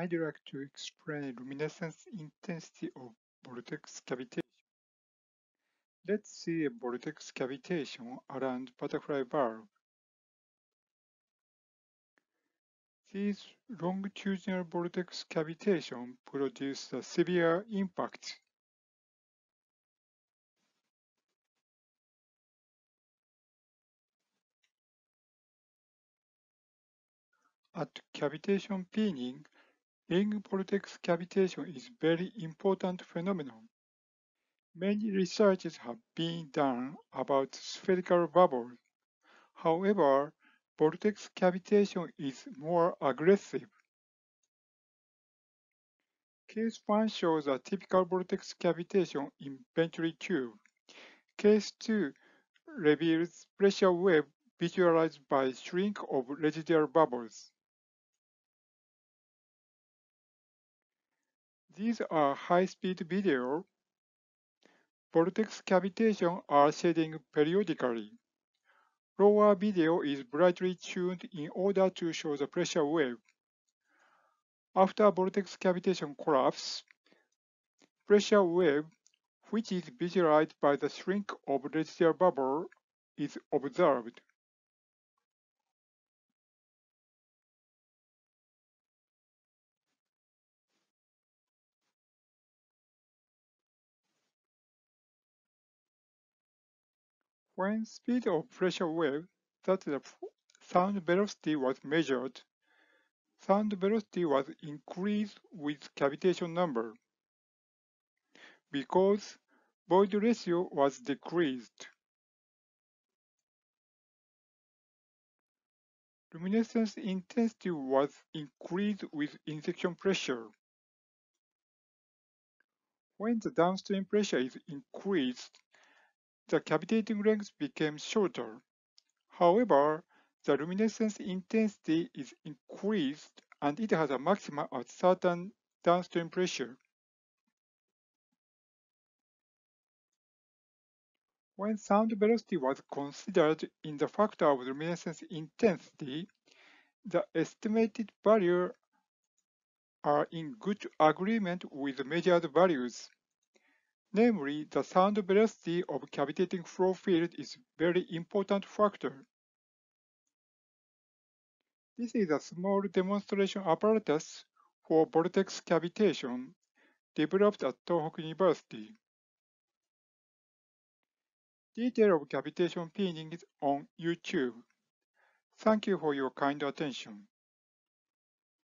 I'd like to explain luminescence intensity of vortex cavitation. Let's see a vortex cavitation around butterfly valve. These longitudinal vortex cavitation produce a severe impact. At cavitation peening, ring vortex cavitation is very important phenomenon. Many researches have been done about spherical bubbles. However, vortex cavitation is more aggressive. Case 1 shows a typical vortex cavitation in venturi tube. Case 2 reveals pressure wave visualized by shrink of residual bubbles. These are high-speed video. Vortex cavitation are shading periodically. Lower video is brightly tuned in order to show the pressure wave. After vortex cavitation collapse, pressure wave, which is visualized by the shrink of residual bubble, is observed. When speed of pressure wave, that the sound velocity was measured, sound velocity was increased with cavitation number because void ratio was decreased. Luminescence intensity was increased with injection pressure. When the downstream pressure is increased, the cavitating length became shorter. However, the luminescence intensity is increased and it has a maximum at certain downstream pressure. When sound velocity was considered in the factor of luminescence intensity, the estimated values are in good agreement with measured values. Namely, the sound velocity of cavitating flow field is very important factor. This is a small demonstration apparatus for vortex cavitation developed at Tohoku University. Detail of cavitation peening is on YouTube. Thank you for your kind attention.